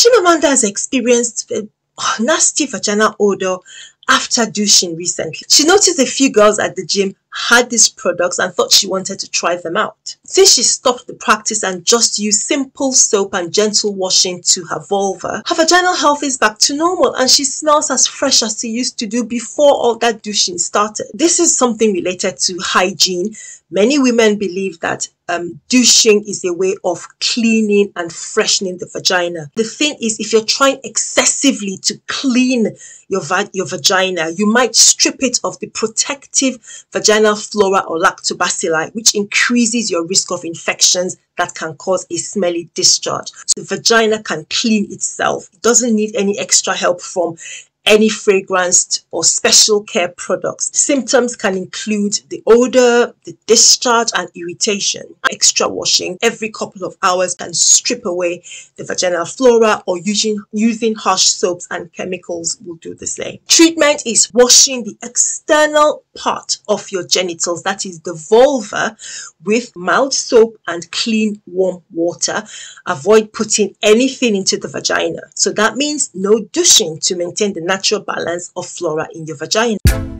Chimamanda has experienced a nasty vaginal odor after douching recently. She noticed a few girls at the gym had these products and thought she wanted to try them out. Since she stopped the practice and just used simple soap and gentle washing to her vulva, her vaginal health is back to normal and she smells as fresh as she used to do before all that douching started. This is something related to hygiene. Many women believe that um, douching is a way of cleaning and freshening the vagina. The thing is, if you're trying excessively to clean your, va your vagina, you might strip it of the protective vagina flora or lactobacilli, which increases your risk of infections that can cause a smelly discharge. So the vagina can clean itself. It doesn't need any extra help from any fragranced or special care products. Symptoms can include the odor, the discharge, and irritation. Extra washing every couple of hours can strip away the vaginal flora or using, using harsh soaps and chemicals will do the same. Treatment is washing the external part of your genitals, that is the vulva, with mild soap and clean warm water. Avoid putting anything into the vagina. So that means no douching to maintain the natural balance of flora in your vagina.